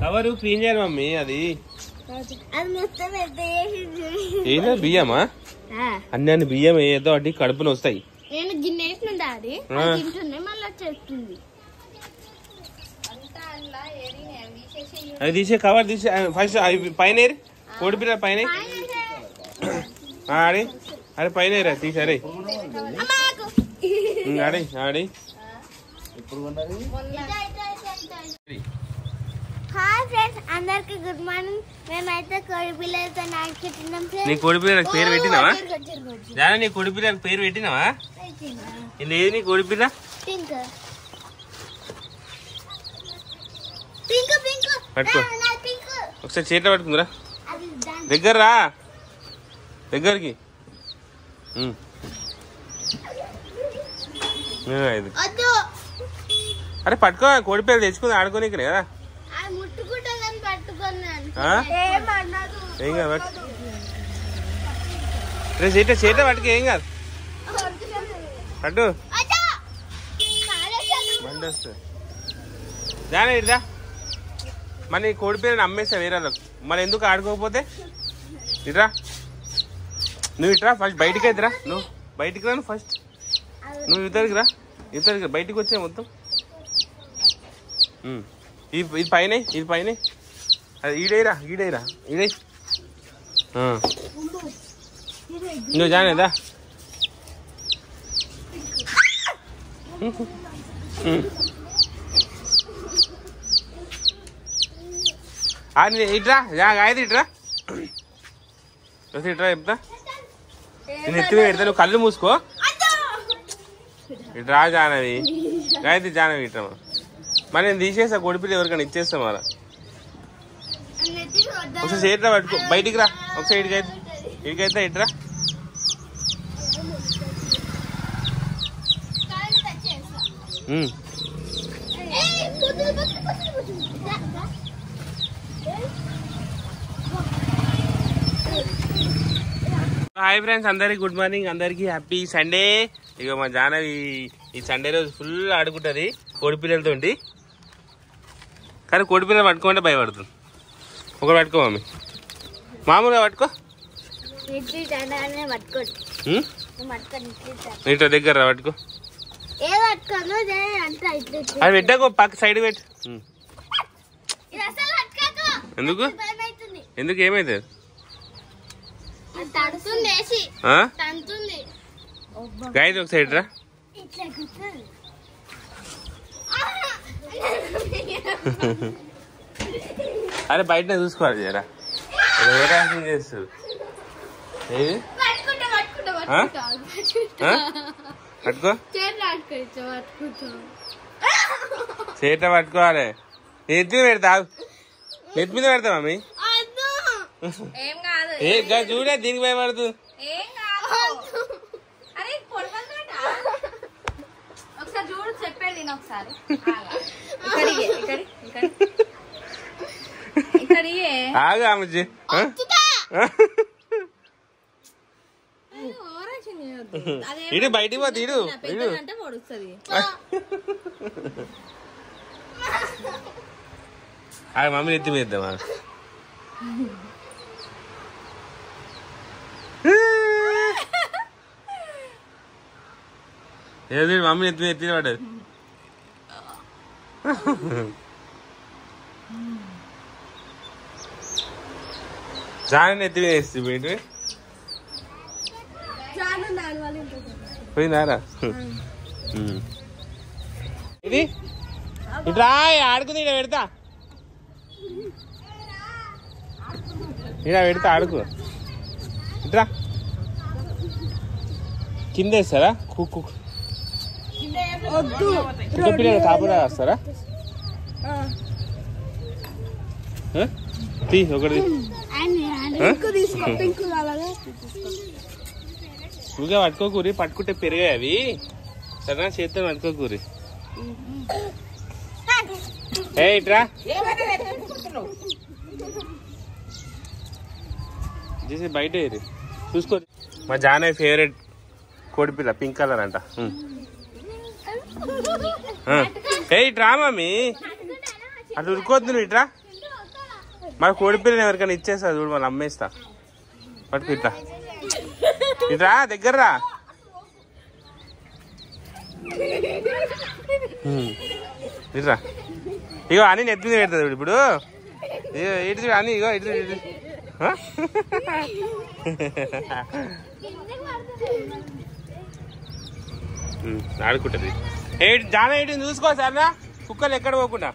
Cover clean చేయాలి mummy అది. ఏదో బియ్యమా? అన్ని అన్ని బియ్యం ఏదో అడ్డి కడుపున వస్తాయి. నేను గిన్నె వేసిన మళ్ళీ అది తీసే కవర్ తీసే ఫస్ట్ అవి పైన పిల్ల పైన ఆడి అరే పైన ఏరా తీసారే ఆడి ఆడి. హాయ్ ఫ్రెండ్స్ అందరికి గుడ్ మార్నింగ్ మేమైతే కోడి పిల్లలతో నీ కోడి పిల్లకి పేరు పెట్టినావా? జానా నీ కోడి పిల్లకి పేరు పెట్టినావా? ఇది ఏది నీ కోడి పిల్ల? పింక్. Pink pink. పట్టుకో. ఒకసారి చేతిలో పట్టుకుందిరా. దాని. దగ్గర రా దగ్గరికి అరే పట్టుకో కోడి పిల్ల తెచ్చుకుంది ఆడుకోనికి కదా. ఏం కాదు రే చేత పట్టుకు ఏం కాదు. కాలేజీ బండి వస్తుంది. జానే నీ కోడి పిల్లని అమ్మేస్తా వేరే వాళ్ళకు మరి ఎందుకు ఆడుకోకపోతే? ఇట్రా నువ్వు ఇట్రా ఫస్ట్ బయటికి అయితేరా నువ్వు బయటికి రా నువ్వు ఫస్ట్ నువ్వు ఇద్దరికి రా. ఇద్దరికి బయటికి వచ్చే మొత్తం. ఇది ఇది పైన ఇది పైన. అది ఈడేరా ఈడేరా ఈడే. నువ్వు జానేదా ఇట్రా గాయత్రి ఇట్రా. ఇట్రా చెప్తా. నేను ఎత్తి పెడతా నువ్వు కళ్ళు మూసుకో. ఇట్రా జానవి. గాయత్రి జానవి ఇట్రా. మరి నేను తీసేసా కొడిపిల్లి ఎవరికైనా ఇచ్చేస్తా మరి ఒకసారి చేతిరా పట్టుకో. బయటికి రా. ఒకసారి ఇడికైతే ఇడికైతే ఇట్రా హాయ్ ఫ్రెండ్స్ అందరికి గుడ్ మార్నింగ్. అందరికి హ్యాపీ సండే. ఇక మా జానవి ఈ సండే రోజు ఫుల్ ఆడుకుంటుంది కోడిపిల్లలతో కానీ కోడి పిల్లలు పట్టుకోమంటే భయపడుతుంది ఒకటి పట్టుకో మమ్మీ. మామూలుగా పట్టుకో. నీతో దగ్గర పట్టుకో. అది పెట్టాకో పక్క సైడ్ పెట్టు. ఎందుకు. ఎందుకు ఏమైతుంది గాయత్రి ఒక సైడ్ రా. అరే బయటనే చూసుకోవాలి జరా. ఎవరు చేస్తారు? ఏది? పట్టుకో. చేత పట్టుకోవాలి. నెత్తి మీద పెడతా. నెత్తి మీద పెడతా మమ్మీ. ఏం కాదు ఏ గా చూడే దీనికి భయపడుతూ ఏం కాదు. అరే పొడవన్నట ఒకసారి చూడు నేను ఒకసారి. ఇక్కడికి ఇక్కడి ఇక్కడి ఇక్కడికి ఆగు ఆమె చే- ఆ? ఆ? ఓవరాక్షన్ చేయొద్దు. అదే ఇడు బయటికి పోతే ఇడు ఇడు పెద్దదంటే పొడుస్తుంది ఆ మమ్మీ నెత్తి మీద ఇద్దామా ఏది మమ్మీ నెత్తి మీద ఎత్తి పడ్డది జాని మీద వేస్తుంది ఏంటి పోయిందారా. ఇది? ఇట్రా ఆడుకుంది ఇక్కడ పెడతా. ఇక్కడ పెడతా ఆడుకు ఇట్రా కింద వేస్తారా కుక్కు పిల్లలు కాపురా వస్తారా? తీ ఒకటి పట్టుకోకూరి పట్టుకుంటే పెరిగాయి అవి. సరేనా చేస్తే పట్టుకోకూరి ఏ ఇట్రా. చేసి బయట చూసుకో. మా జానయ్య ఫేవరెట్ కోడిపిల్ల పింక్ కలర్ అంట. ఇట్రా మమ్మీ. అటు ఉరుకోవద్దు నువ్వు ఇట్రా. మరి కోడి పిల్లని ఎవరికైనా ఇచ్చేస్తా చూడు మళ్ళీ అమ్మేస్తా. పట్టుకు ఇట్రా. దగ్గర రా. హ్మ్. ఇట్రా. ఇగో అని నెత్తి మీద పెడుతుంది చూడు ఇప్పుడు. ఇగో ఇటు చూడు అని ఇగో ఇటు చూడు, ఇటు ఆడుకుంటది. ఏడు జాన ఏంటి చూసుకో సరేనా? కుక్కలు ఎక్కడ పోకుండా?